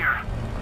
here.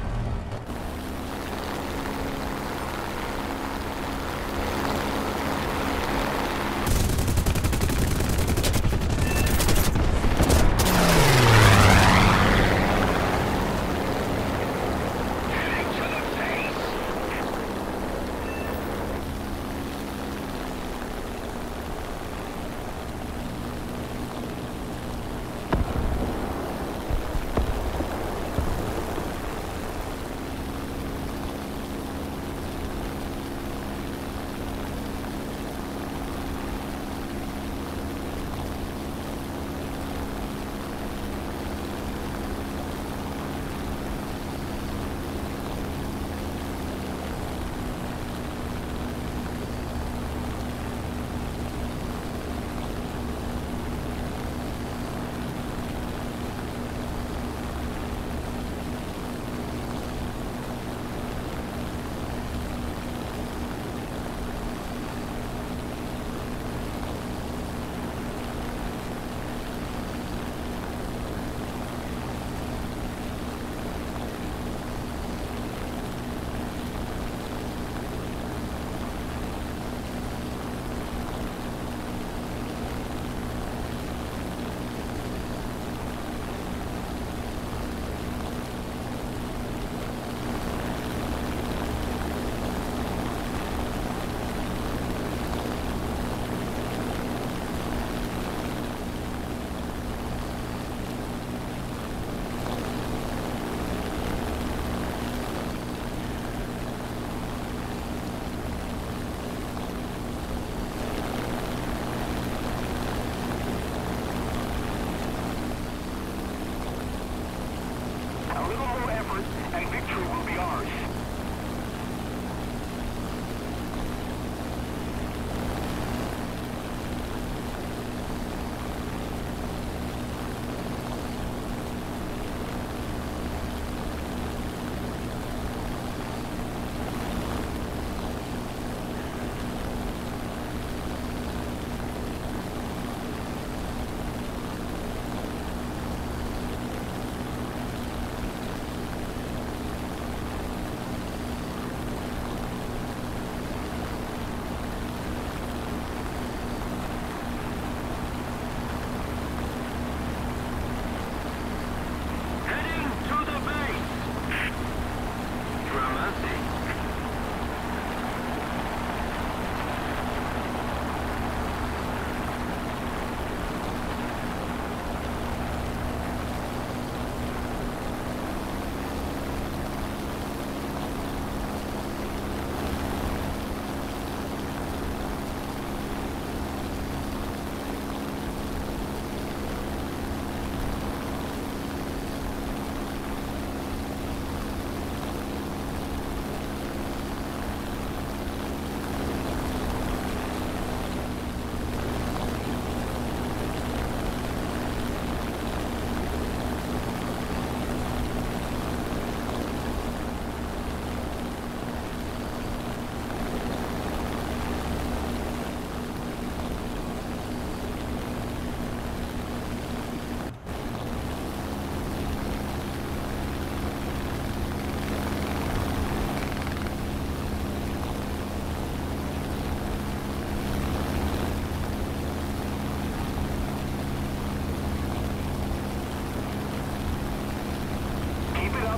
little more effort, and victory will be ours.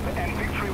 and victory.